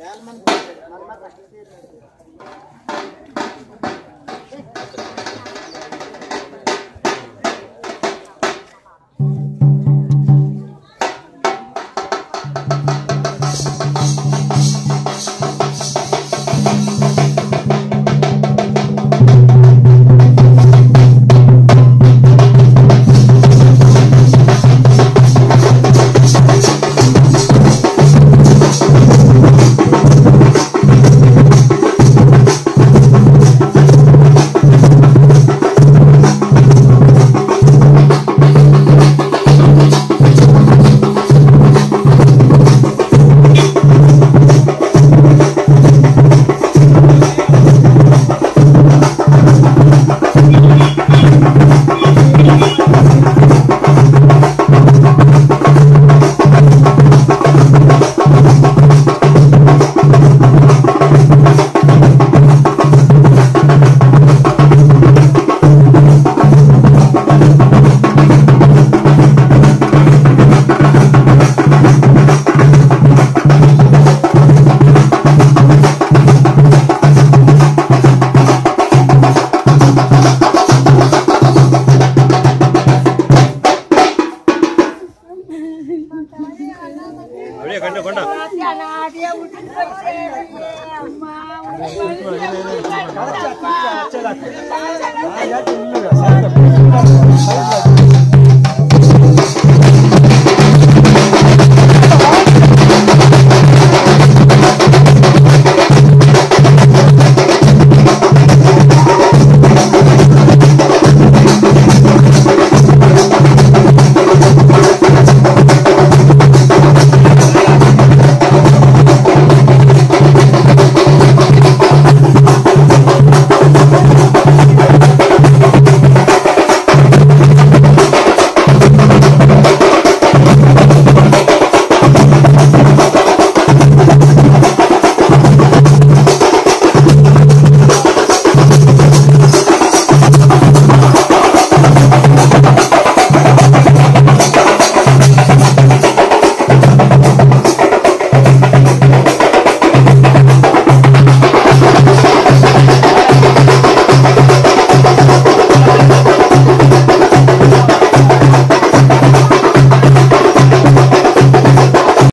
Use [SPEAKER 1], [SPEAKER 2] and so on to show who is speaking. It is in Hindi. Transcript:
[SPEAKER 1] ಯಾರು ಮನೆ ಮನೆ ಮಾತಾಡ್ತಿದ್ದೀರಿ அப்படியே கண்டு கொண்டா
[SPEAKER 2] அம்மா